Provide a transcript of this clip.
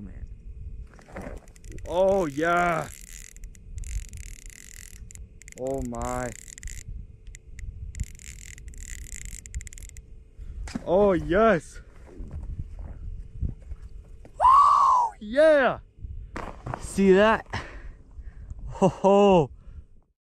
Oh man. Oh yeah. Oh my. Oh yes. Woo! Yeah. See that? Ho ho!